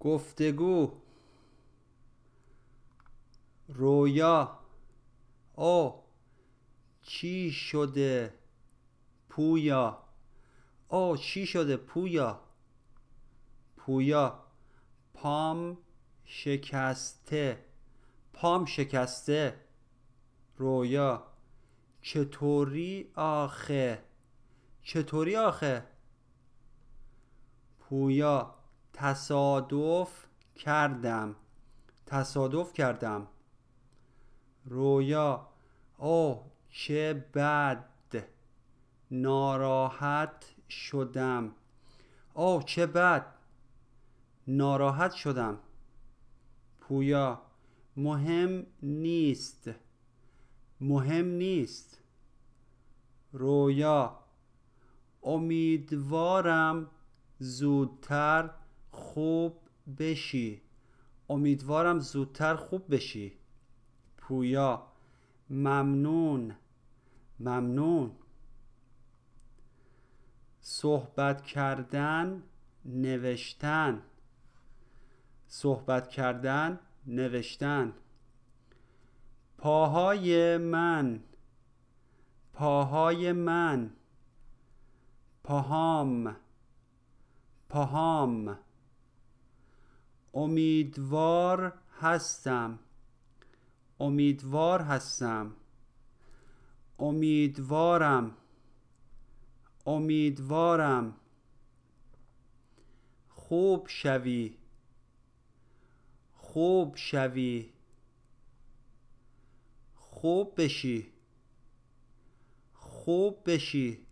گفتگو رویا او چی شده پویا؟ او چی شده پویا؟ پویا پام شکسته پام شکسته. رویا چطوری آخه؟ چطوری آخه؟ پویا تصادف کردم. تصادف کردم. رویا اوه چه بد. ناراحت شدم. اوه چه بد. ناراحت شدم. پویا مهم نیست. مهم نیست. رویا امیدوارم زودتر خوب بشی. امیدوارم زودتر خوب بشی. پویا ممنون. ممنون. صحبت کردن نوشتن. صحبت کردن نوشتن. پاهای من. پاهای من. پاهام. پاهام. امیدوار هستم. امیدوار هستم. امیدوارم. امیدوارم. خوب شوی. خوب شوی. خوب بشی. خوب بشی.